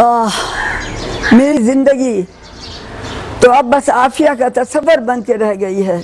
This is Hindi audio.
आह, मेरी ज़िंदगी तो अब बस आफिया का तो तस्वर बन के रह गई है।